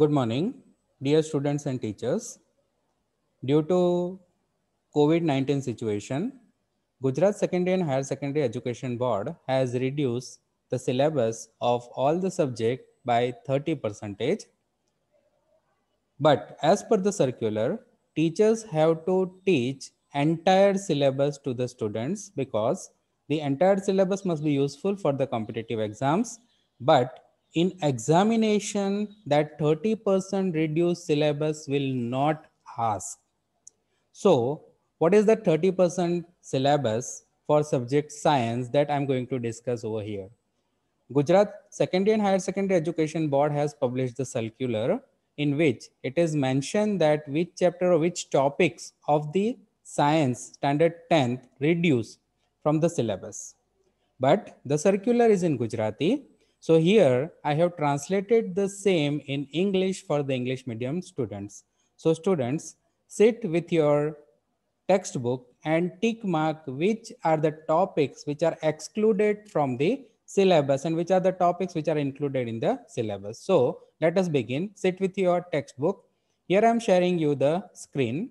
Good morning, dear students and teachers. Due to COVID-19 situation, Gujarat Secondary and Higher Secondary Education Board has reduced the syllabus of all the subject by 30 percentage. But as per the circular, teachers have to teach entire syllabus to the students because the entire syllabus must be useful for the competitive exams. But in examination, that 30% reduced syllabus will not ask. So what is the 30% syllabus for subject science that I'm going to discuss over here? Gujarat Secondary and Higher Secondary Education Board has published the circular in which it is mentioned that which chapter or which topics of the science standard 10th reduce from the syllabus. But the circular is in Gujarati. So here I have translated the same in English for the English medium students. So students sit with your textbook and tick mark which are the topics which are excluded from the syllabus and which are the topics which are included in the syllabus. So let us begin. Sit with your textbook. Here I am sharing you the screen.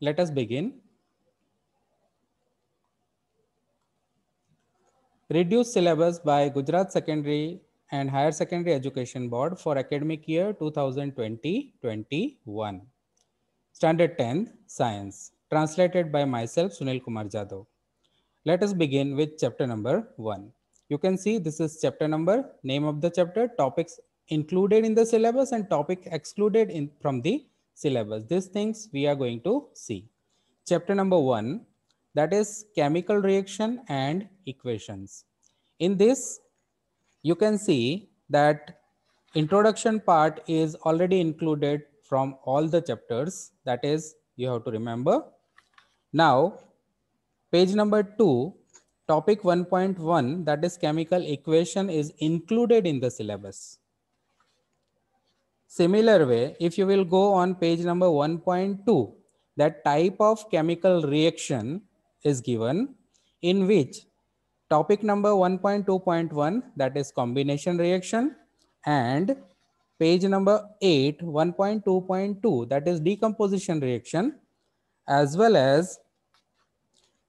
Let us begin. Reduced syllabus by Gujarat Secondary and Higher Secondary Education Board for academic year 2020-21. Standard 10th Science. Translated by myself, Sunil Kumar Jadhav. Let us begin with chapter number 1. You can see this is chapter number, name of the chapter, topics included in the syllabus and topic excluded in from the syllabus. These things we are going to see. Chapter number 1 that is chemical reaction and equations. In this, you can see that introduction part is already included from all the chapters. That is, you have to remember. Now, page number two, topic 1.1, that is chemical equation is included in the syllabus. Similar way, if you will go on page number 1.2, that type of chemical reaction is given in which topic number 1.2.1 that is combination reaction and page number 8 1.2.2 that is decomposition reaction as well as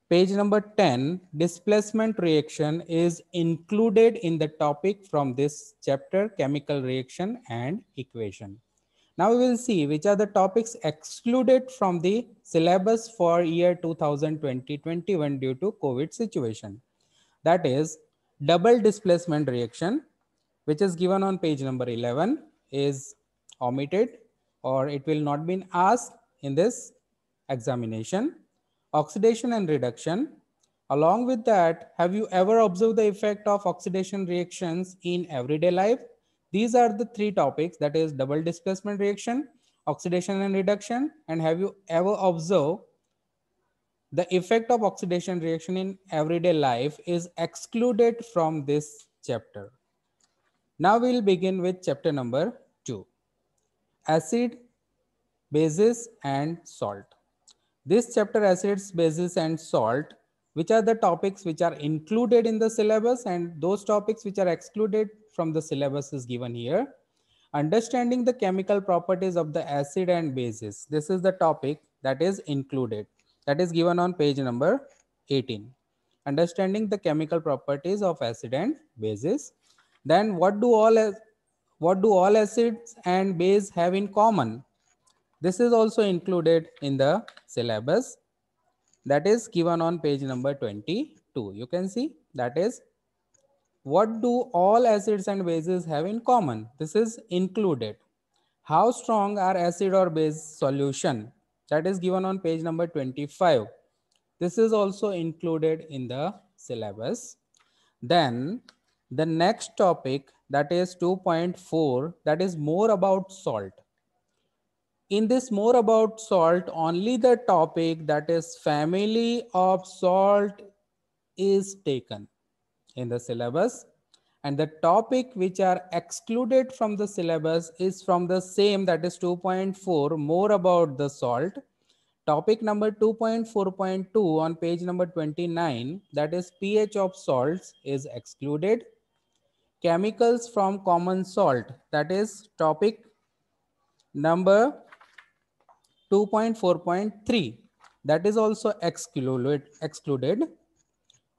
page number 10 displacement reaction is included in the topic from this chapter chemical reaction and equation now we will see which are the topics excluded from the syllabus for year 2020-21 due to COVID situation. That is double displacement reaction, which is given on page number 11 is omitted or it will not be asked in this examination. Oxidation and reduction. Along with that, have you ever observed the effect of oxidation reactions in everyday life? These are the three topics that is double displacement reaction, oxidation and reduction. And have you ever observed the effect of oxidation reaction in everyday life is excluded from this chapter. Now we'll begin with chapter number two, acid, bases and salt. This chapter acids, bases and salt which are the topics which are included in the syllabus and those topics which are excluded from the syllabus is given here. Understanding the chemical properties of the acid and bases. This is the topic that is included. That is given on page number 18. Understanding the chemical properties of acid and bases. Then what do all what do all acids and base have in common? This is also included in the syllabus that is given on page number 22. You can see that is what do all acids and bases have in common? This is included. How strong are acid or base solution? That is given on page number 25. This is also included in the syllabus. Then the next topic that is 2.4 that is more about salt in this more about salt only the topic that is family of salt is taken in the syllabus and the topic which are excluded from the syllabus is from the same that is 2.4 more about the salt topic number 2.4.2 on page number 29 that is ph of salts is excluded chemicals from common salt. That is topic number 2.4.3. That is also excluded. excluded.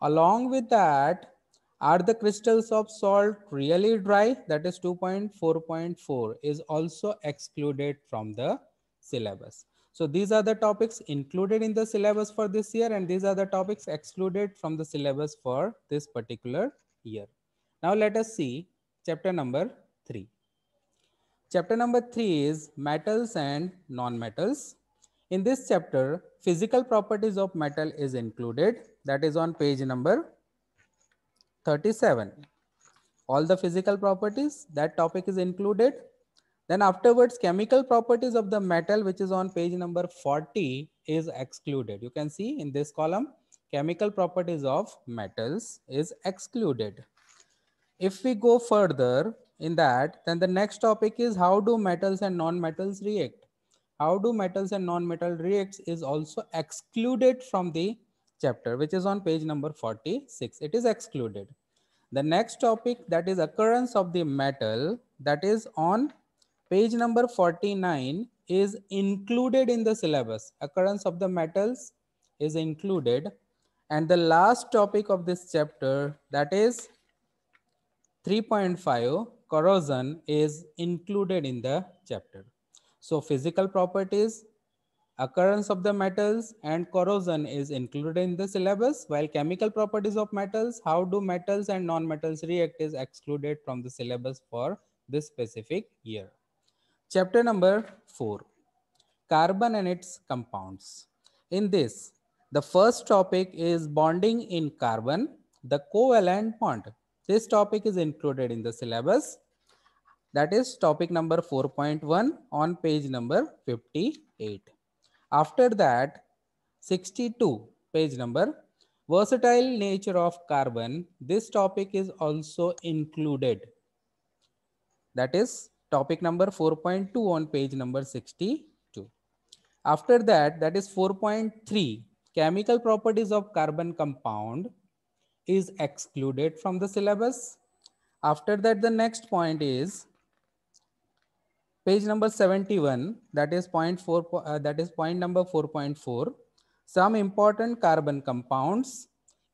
Along with that, are the crystals of salt really dry? That is 2.4.4 is also excluded from the syllabus. So these are the topics included in the syllabus for this year and these are the topics excluded from the syllabus for this particular year. Now let us see chapter number 3. Chapter number 3 is metals and non-metals. In this chapter, physical properties of metal is included. That is on page number 37. All the physical properties, that topic is included. Then afterwards, chemical properties of the metal, which is on page number 40 is excluded. You can see in this column, chemical properties of metals is excluded. If we go further in that, then the next topic is how do metals and non-metals react? How do metals and non-metal reacts is also excluded from the chapter, which is on page number 46. It is excluded. The next topic that is occurrence of the metal that is on page number 49 is included in the syllabus. Occurrence of the metals is included. And the last topic of this chapter that is 3.5 corrosion is included in the chapter. So physical properties, occurrence of the metals and corrosion is included in the syllabus while chemical properties of metals, how do metals and non-metals react is excluded from the syllabus for this specific year. Chapter number 4 Carbon and its compounds. In this, the first topic is bonding in carbon, the covalent bond. This topic is included in the syllabus. That is topic number 4.1 on page number 58. After that, 62 page number, versatile nature of carbon. This topic is also included. That is topic number 4.2 on page number 62. After that, that is 4.3, chemical properties of carbon compound is excluded from the syllabus. After that, the next point is page number 71, that is point four, uh, that is point number 4.4. Some important carbon compounds,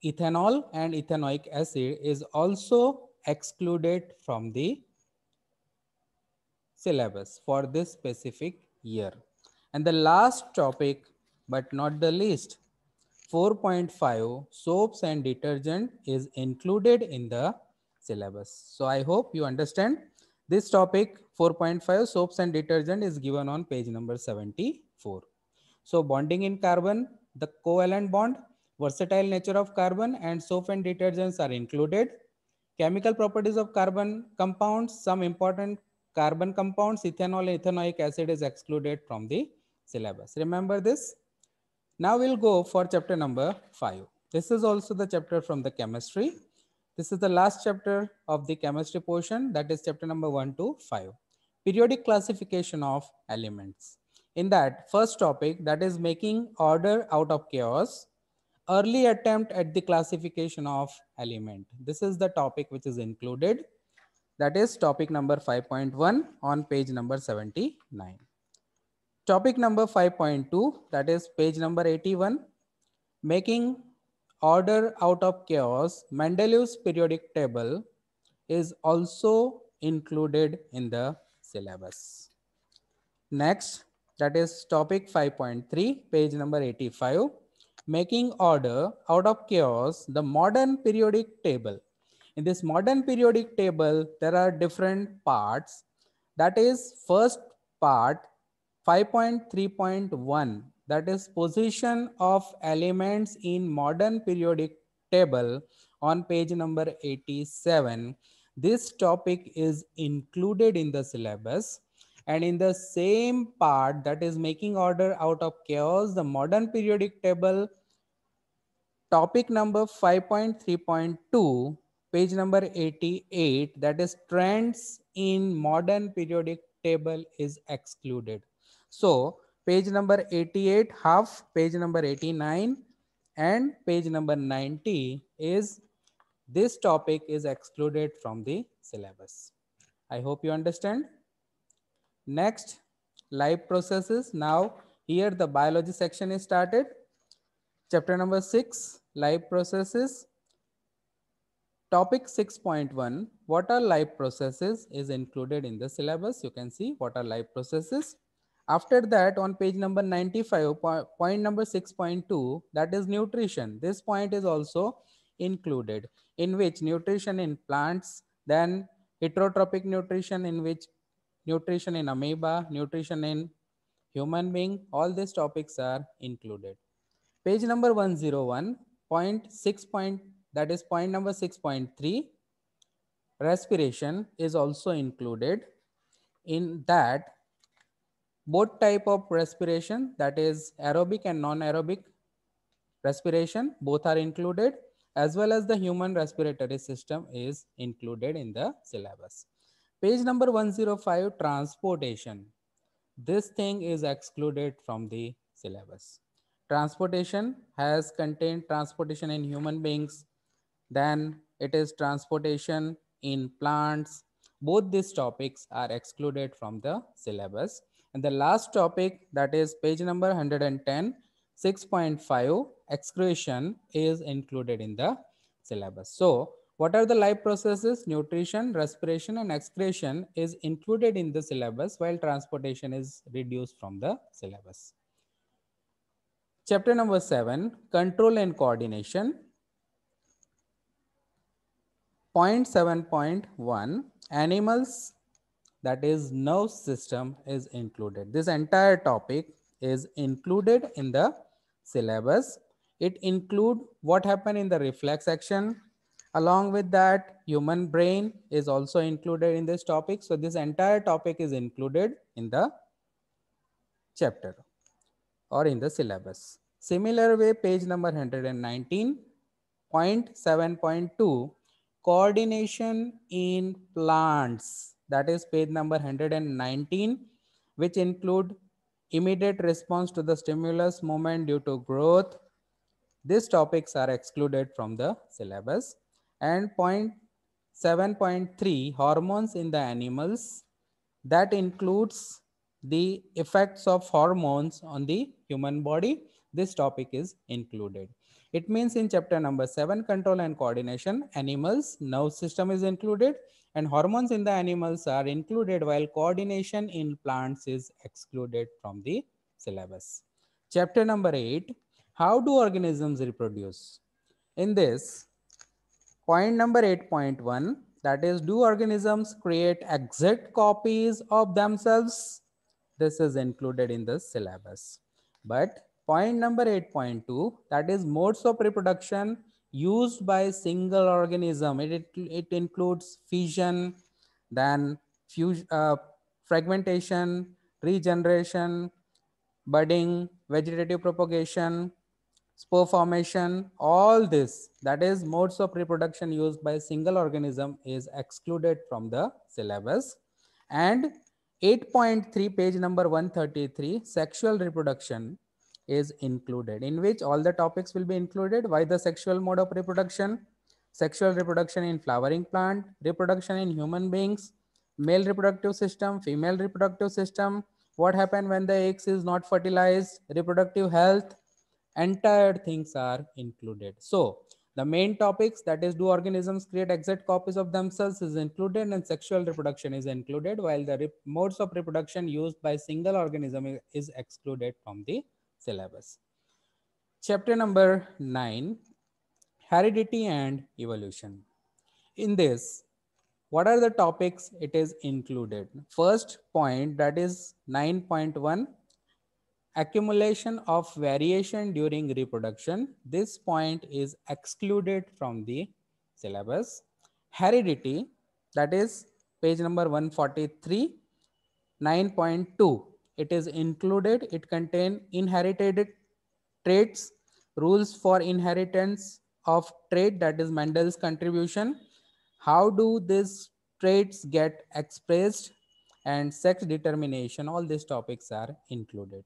ethanol and ethanoic acid is also excluded from the syllabus for this specific year. And the last topic, but not the least, 4.5 soaps and detergent is included in the syllabus. So I hope you understand this topic 4.5 soaps and detergent is given on page number 74. So bonding in carbon, the covalent bond, versatile nature of carbon and soap and detergents are included. Chemical properties of carbon compounds, some important carbon compounds, ethanol, ethanoic acid is excluded from the syllabus. Remember this? Now we'll go for chapter number five. This is also the chapter from the chemistry. This is the last chapter of the chemistry portion. That is chapter number one to five. Periodic classification of elements. In that first topic, that is making order out of chaos, early attempt at the classification of element. This is the topic which is included that is topic number 5.1 on page number 79. Topic number 5.2 that is page number 81 making order out of chaos Mendeleev's periodic table is also included in the syllabus. Next that is topic 5.3 page number 85 making order out of chaos the modern periodic table in this modern periodic table, there are different parts. That is first part 5.3.1 that is position of elements in modern periodic table on page number 87. This topic is included in the syllabus and in the same part that is making order out of chaos, the modern periodic table topic number 5.3.2 page number 88 that is trends in modern periodic table is excluded. So page number 88 half page number 89 and page number 90 is this topic is excluded from the syllabus. I hope you understand. Next, life processes. Now, here the biology section is started. Chapter number six, life processes. Topic 6.1, what are life processes is included in the syllabus. You can see what are life processes. After that, on page number 95, point number 6.2, that is nutrition. This point is also included, in which nutrition in plants, then heterotrophic nutrition in which nutrition in amoeba, nutrition in human being, all these topics are included. Page number 101, point 6. Point, that is point number 6.3, respiration is also included. In that, both type of respiration that is aerobic and non-aerobic respiration both are included as well as the human respiratory system is included in the syllabus. Page number 105 transportation. This thing is excluded from the syllabus. Transportation has contained transportation in human beings. Then it is transportation in plants. Both these topics are excluded from the syllabus and the last topic that is page number 110, 6.5 excretion is included in the syllabus. So what are the life processes? Nutrition, respiration and excretion is included in the syllabus while transportation is reduced from the syllabus. Chapter number 7, control and coordination. Point 7.1, animals that is nerve system is included. This entire topic is included in the syllabus. It include what happened in the reflex action. Along with that, human brain is also included in this topic. So this entire topic is included in the chapter or in the syllabus. Similar way, page number 119, point 7.2, coordination in plants that is page number 119 which include immediate response to the stimulus moment due to growth. These topics are excluded from the syllabus. And point 7.3 hormones in the animals. That includes the effects of hormones on the human body. This topic is included. It means in chapter number 7 control and coordination animals nerve system is included and hormones in the animals are included while coordination in plants is excluded from the syllabus. Chapter number 8, how do organisms reproduce? In this, point number 8.1, that is, do organisms create exact copies of themselves? This is included in the syllabus. But point number 8.2, that is modes of reproduction used by single organism. It, it, it includes fission, then fusion, uh, fragmentation, regeneration, budding, vegetative propagation, spore formation, all this, that is modes of reproduction used by single organism is excluded from the syllabus. And 8.3 page number 133, sexual reproduction is included in which all the topics will be included why the sexual mode of reproduction sexual reproduction in flowering plant reproduction in human beings male reproductive system female reproductive system what happened when the eggs is not fertilized reproductive health entire things are included. So the main topics that is do organisms create exact copies of themselves is included and sexual reproduction is included while the modes of reproduction used by single organism is excluded from the syllabus. Chapter number 9 Heredity and Evolution. In this, what are the topics it is included? First point that is 9.1 accumulation of variation during reproduction. This point is excluded from the syllabus. Heredity that is page number 143 9.2 it is included. It contain inherited traits rules for inheritance of trait that is mendel's contribution. How do these traits get expressed? And sex determination all these topics are included.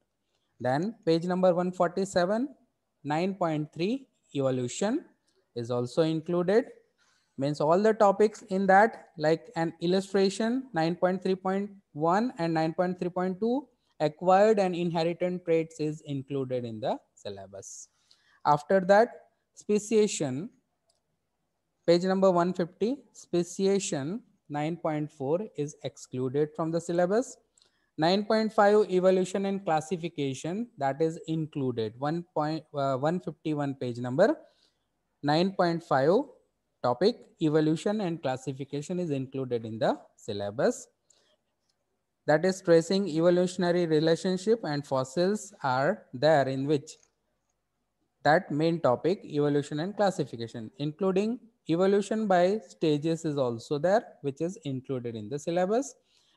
Then page number 147 9.3 evolution is also included. Means all the topics in that like an illustration 9.3.1 and 9.3.2 acquired and inherited traits is included in the syllabus. After that speciation page number 150 speciation 9.4 is excluded from the syllabus 9.5 evolution and classification that is included 1. Point, uh, 151 page number 9.5 topic evolution and classification is included in the syllabus that is tracing evolutionary relationship and fossils are there in which that main topic evolution and classification including evolution by stages is also there which is included in the syllabus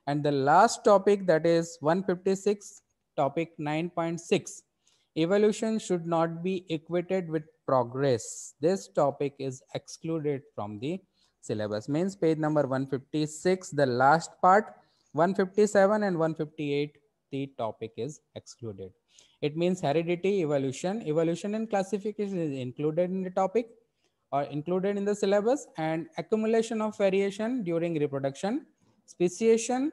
and the last topic that is 156 topic 9.6 evolution should not be equated with progress. This topic is excluded from the syllabus. Means page number 156, the last part, 157 and 158, the topic is excluded. It means heredity, evolution, evolution and classification is included in the topic or included in the syllabus and accumulation of variation during reproduction, speciation,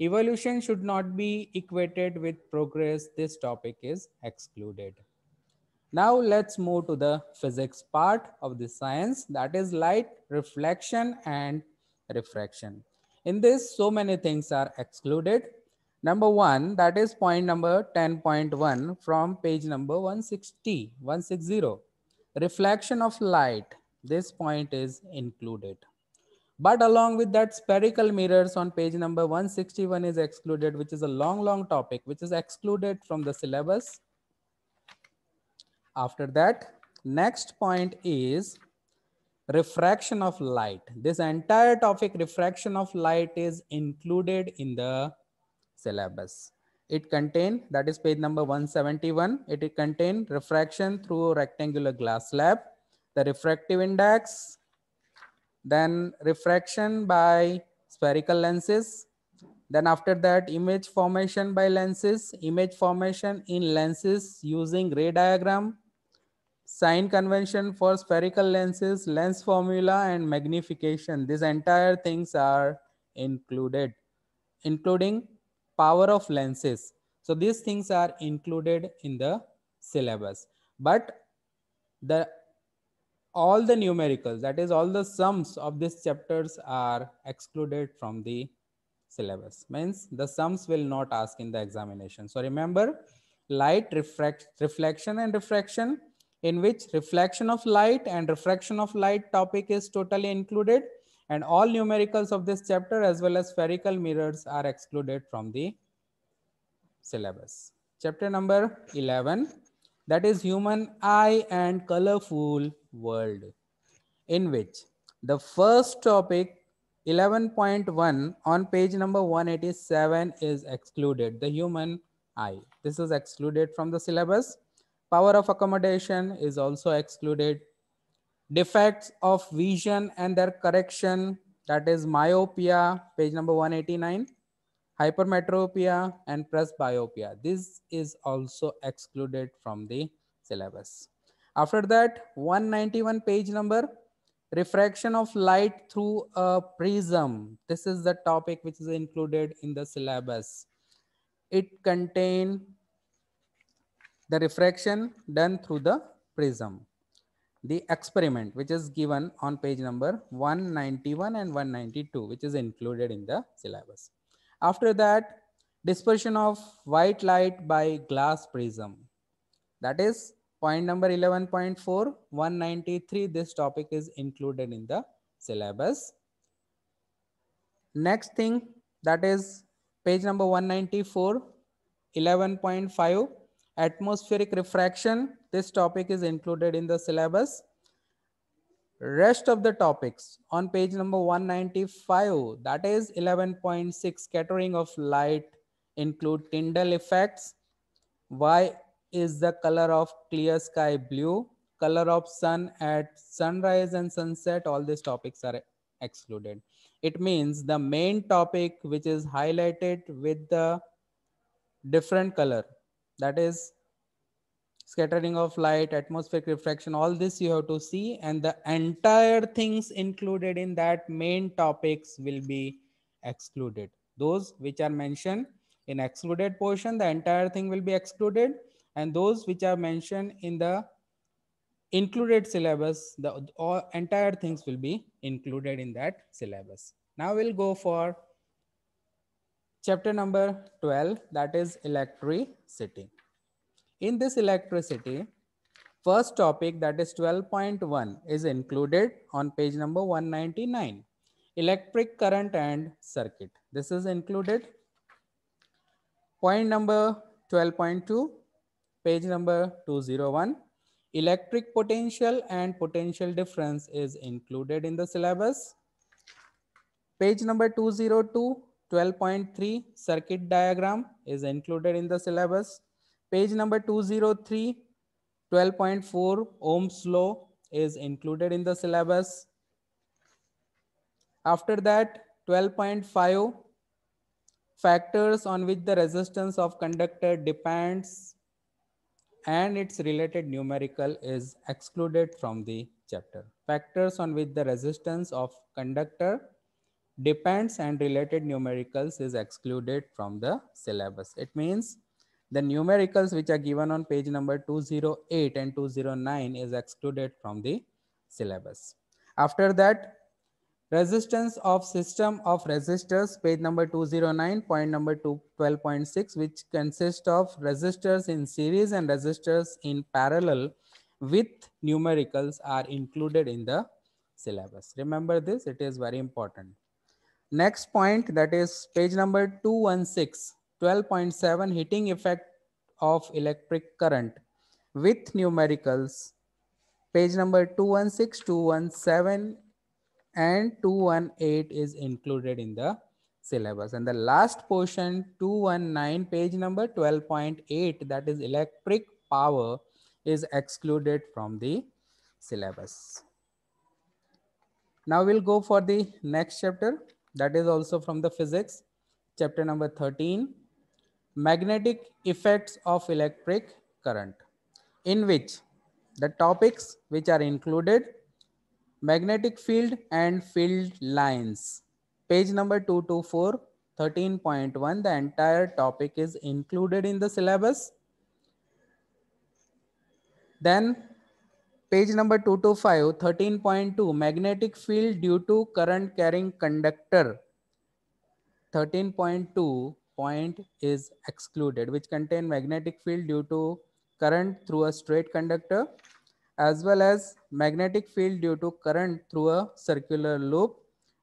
evolution should not be equated with progress. This topic is excluded. Now let's move to the physics part of the science that is light reflection and refraction. In this, so many things are excluded. Number one, that is point number 10.1 from page number 160, 160. Reflection of light. This point is included. But along with that, spherical mirrors on page number 161 is excluded, which is a long, long topic, which is excluded from the syllabus after that, next point is refraction of light. This entire topic, refraction of light is included in the syllabus. It contain, that is page number 171, it contain refraction through rectangular glass slab, the refractive index, then refraction by spherical lenses, then after that image formation by lenses, image formation in lenses using ray diagram, sign convention for spherical lenses, lens formula, and magnification. These entire things are included, including power of lenses. So these things are included in the syllabus. But the all the numericals, that is all the sums of these chapters are excluded from the syllabus. Means the sums will not ask in the examination. So remember, light refract, reflection and refraction in which reflection of light and refraction of light topic is totally included. And all numericals of this chapter as well as spherical mirrors are excluded from the syllabus. Chapter number 11 that is human eye and colorful world in which the first topic 11.1 on page number 187 is excluded the human eye. This is excluded from the syllabus Power of accommodation is also excluded. Defects of vision and their correction, that is myopia, page number 189, hypermetropia and presbyopia. This is also excluded from the syllabus. After that, 191 page number, refraction of light through a prism. This is the topic which is included in the syllabus. It contain the refraction done through the prism. The experiment which is given on page number 191 and 192 which is included in the syllabus. After that dispersion of white light by glass prism. That is point number 11.4 193 this topic is included in the syllabus. Next thing that is page number 194 11.5 atmospheric refraction this topic is included in the syllabus. Rest of the topics on page number 195 that is 11.6 scattering of light include tyndall effects. Why is the color of clear sky blue color of sun at sunrise and sunset all these topics are excluded. It means the main topic which is highlighted with the different color that is scattering of light, atmospheric refraction, all this you have to see and the entire things included in that main topics will be excluded. Those which are mentioned in excluded portion, the entire thing will be excluded and those which are mentioned in the included syllabus, the all, entire things will be included in that syllabus. Now we'll go for chapter number 12, that is electricity. In this electricity, first topic that is 12.1 is included on page number 199. Electric current and circuit. This is included. Point number 12.2, page number 201 Electric potential and potential difference is included in the syllabus. Page number 202, 12.3 circuit diagram is included in the syllabus. Page number 203, 12.4 Ohm's law is included in the syllabus. After that, 12.5 factors on which the resistance of conductor depends and its related numerical is excluded from the chapter. Factors on which the resistance of conductor depends and related numericals is excluded from the syllabus. It means the numericals which are given on page number 208 and 209 is excluded from the syllabus. After that, Resistance of system of resistors, page number 209, point number 12.6, which consist of resistors in series and resistors in parallel with numericals are included in the syllabus. Remember this, it is very important. Next point that is page number 216, 12.7 heating effect of electric current with numericals. Page number 216, 217 and 218 is included in the syllabus. And the last portion 219 page number 12.8 that is electric power is excluded from the syllabus. Now we'll go for the next chapter that is also from the physics chapter number 13 magnetic effects of electric current in which the topics which are included magnetic field and field lines. Page number 224, 13.1, the entire topic is included in the syllabus. Then page number 225, 13.2, magnetic field due to current carrying conductor. 13.2 point is excluded, which contain magnetic field due to current through a straight conductor as well as magnetic field due to current through a circular loop,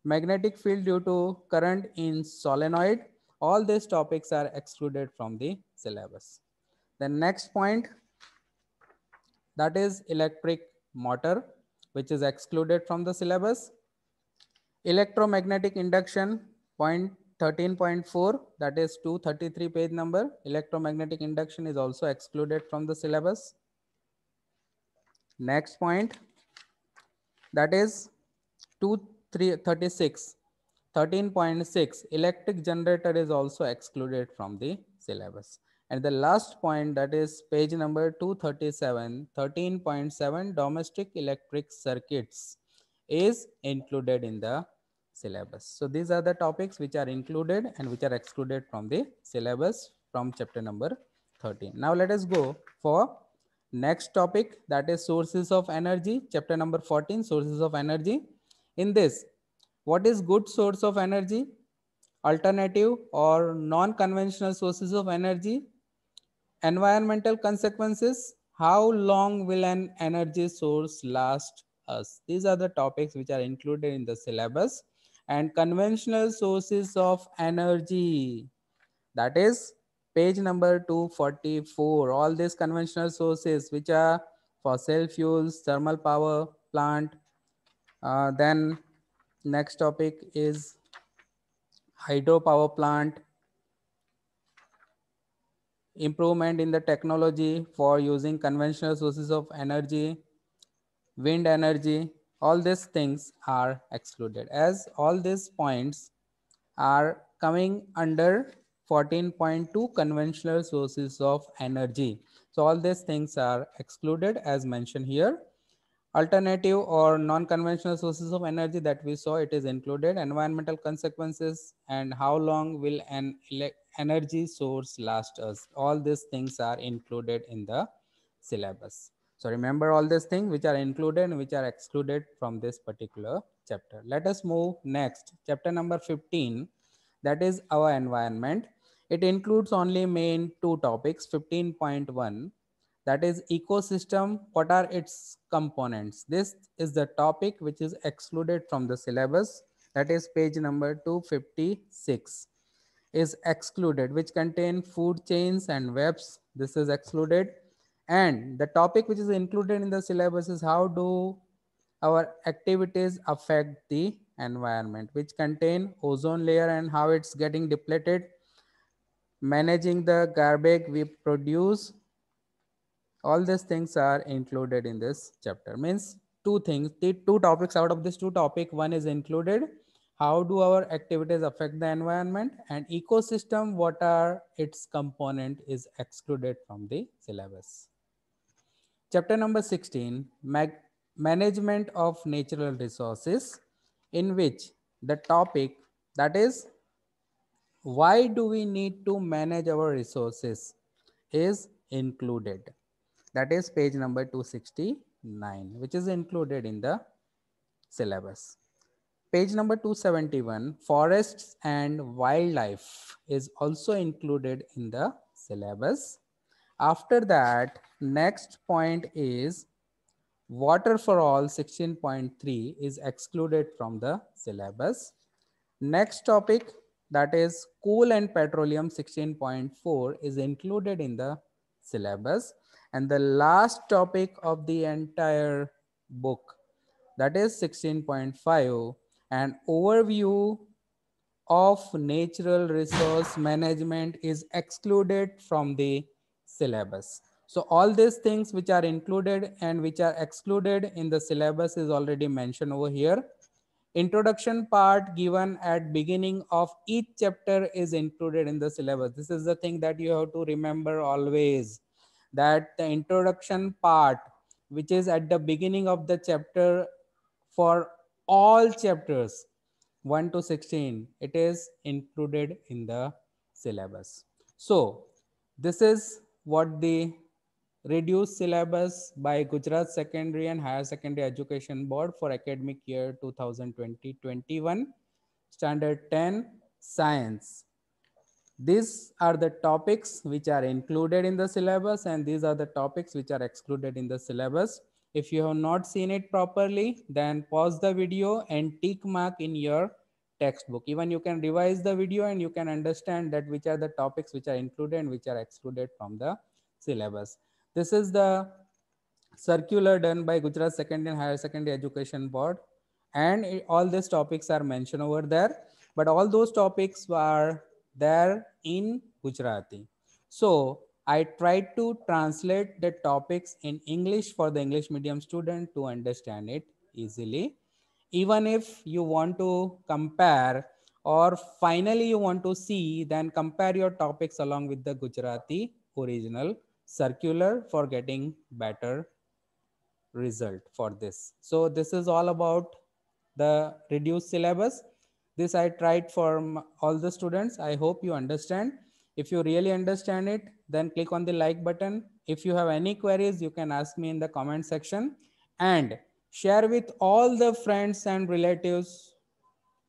magnetic field due to current in solenoid. All these topics are excluded from the syllabus. The next point that is electric motor, which is excluded from the syllabus. Electromagnetic induction, point 13.4, that is 233 page number. Electromagnetic induction is also excluded from the syllabus. Next point that is 236 13.6 electric generator is also excluded from the syllabus and the last point that is page number 237 13.7 domestic electric circuits is included in the syllabus so these are the topics which are included and which are excluded from the syllabus from chapter number 13 now let us go for Next topic that is sources of energy, chapter number 14, sources of energy. In this, what is good source of energy? Alternative or non-conventional sources of energy? Environmental consequences? How long will an energy source last us? These are the topics which are included in the syllabus. And conventional sources of energy, that is page number 244 all these conventional sources which are fossil fuels thermal power plant uh, then next topic is hydropower plant improvement in the technology for using conventional sources of energy wind energy all these things are excluded as all these points are coming under 14.2 conventional sources of energy. So all these things are excluded as mentioned here. Alternative or non-conventional sources of energy that we saw, it is included. Environmental consequences and how long will an energy source last us. All these things are included in the syllabus. So remember all these things which are included and which are excluded from this particular chapter. Let us move next. Chapter number 15, that is our environment. It includes only main two topics, 15.1, that is ecosystem. What are its components? This is the topic which is excluded from the syllabus. That is page number 256 is excluded, which contain food chains and webs. This is excluded. And the topic which is included in the syllabus is how do our activities affect the environment which contain ozone layer and how it's getting depleted. Managing the garbage we produce. All these things are included in this chapter. Means two things the two topics out of this two topic one is included how do our activities affect the environment and ecosystem what are its component is excluded from the syllabus Chapter number 16, Management of Natural Resources, in which the topic that is why do we need to manage our resources is included. That is page number 269, which is included in the syllabus. Page number 271, forests and wildlife is also included in the syllabus. After that, next point is water for all 16.3 is excluded from the syllabus. Next topic that is coal and petroleum 16.4 is included in the syllabus. And the last topic of the entire book that is 16.5 an overview of natural resource management is excluded from the syllabus. So all these things which are included and which are excluded in the syllabus is already mentioned over here. Introduction part given at beginning of each chapter is included in the syllabus. This is the thing that you have to remember always that the introduction part which is at the beginning of the chapter for all chapters 1 to 16 it is included in the syllabus so this is what the reduced syllabus by Gujarat Secondary and Higher Secondary Education Board for academic year 2020-21, Standard 10, Science. These are the topics which are included in the syllabus and these are the topics which are excluded in the syllabus. If you have not seen it properly, then pause the video and tick mark in your textbook. Even you can revise the video and you can understand that which are the topics which are included and which are excluded from the syllabus. This is the circular done by Gujarat Secondary and Higher Secondary Education Board. And all these topics are mentioned over there. But all those topics are there in Gujarati. So I tried to translate the topics in English for the English medium student to understand it easily even if you want to compare or finally you want to see, then compare your topics along with the Gujarati original circular for getting better result for this. So this is all about the reduced syllabus. This I tried for all the students. I hope you understand. If you really understand it, then click on the like button. If you have any queries, you can ask me in the comment section. And share with all the friends and relatives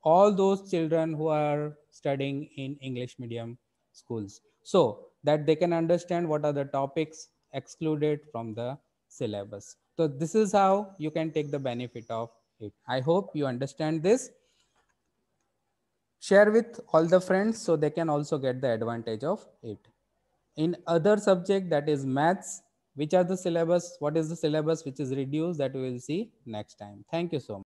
all those children who are studying in english medium schools so that they can understand what are the topics excluded from the syllabus so this is how you can take the benefit of it i hope you understand this share with all the friends so they can also get the advantage of it. In other subject that is maths which are the syllabus what is the syllabus which is reduced that we will see next time. Thank you so much